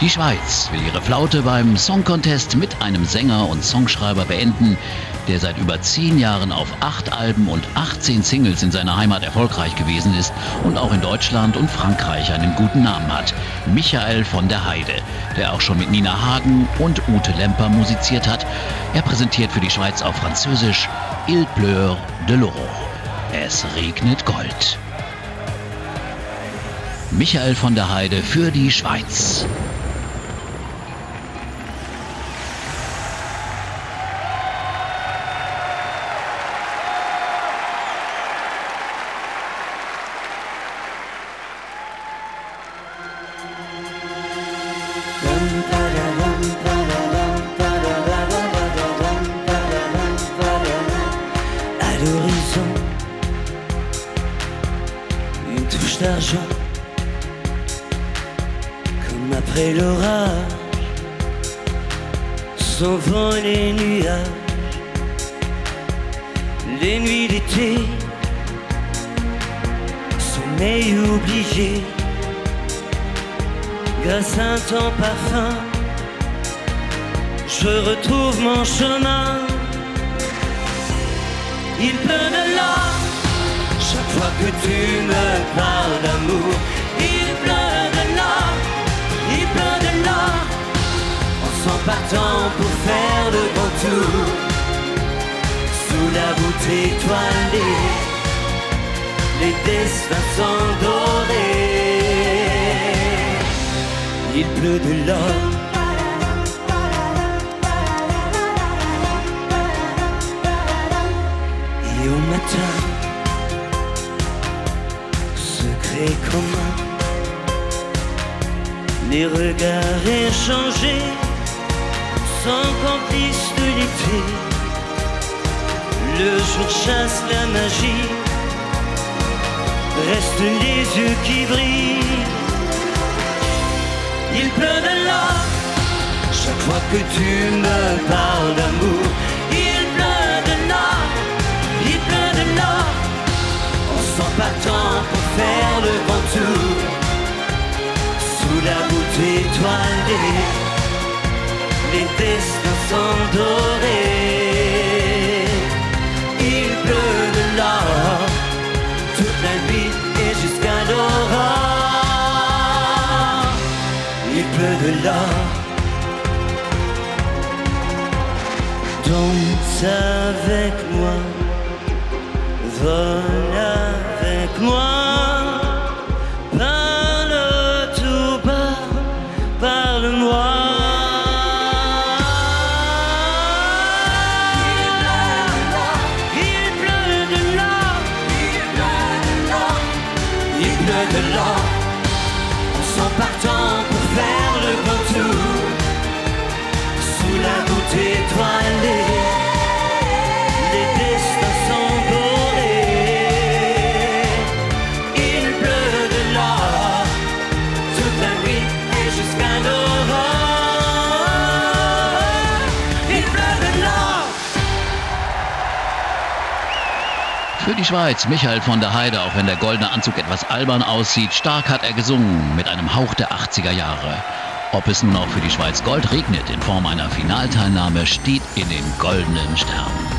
Die Schweiz will ihre Flaute beim Song Contest mit einem Sänger und Songschreiber beenden, der seit über zehn Jahren auf acht Alben und 18 Singles in seiner Heimat erfolgreich gewesen ist und auch in Deutschland und Frankreich einen guten Namen hat. Michael von der Heide, der auch schon mit Nina Hagen und Ute Lemper musiziert hat. Er präsentiert für die Schweiz auf Französisch Il pleure de l'euro. Es regnet Gold. Michael von der Heide für die Schweiz. Touche d'argent, comme après l'orage, s'envolent les nuages, les nuits d'été, sommeil oublié, grâce à un temps parfum, je retrouve mon chemin. Il pleut de l'or chaque fois que tu me parles d'amour. Il pleut de l'or, il pleut de l'or. On s'en partant pour faire le grand tour. Sous la voûte étoilée, les destins sont dorés. Il pleut de l'or. Secret commun, les regards échangés, sans complice de l'été. Le jour chasse la magie, restent les yeux qui brillent. Il pleut de l'or chaque fois que tu me parles d'amour. Il pleut de l'or, il pleut de l'or. On s'en battant pour les destins sont dorés. Il pleut de l'or toute la nuit et jusqu'à l'aurore. Il pleut de l'or. Danse avec moi, vole avec moi, de l'or, on s'en partant pour faire le grand tour sous la voûte étoilée. Les destins sont dorés. Il pleut de l'or toute la nuit et jusqu'à l'aurore. Für die Schweiz Michael von der Heide, auch wenn der goldene Anzug etwas albern aussieht, stark hat er gesungen mit einem Hauch der 80er Jahre. Ob es nun auch für die Schweiz Gold regnet in Form einer Finalteilnahme, steht in den goldenen Sternen.